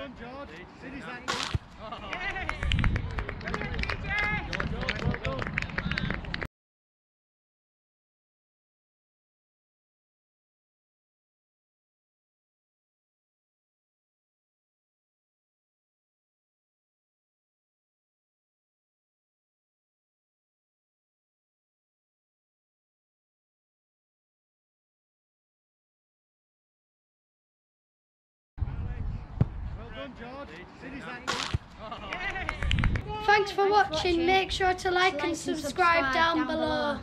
done, George. City's that Thanks. for watching. Make sure to like and subscribe down below.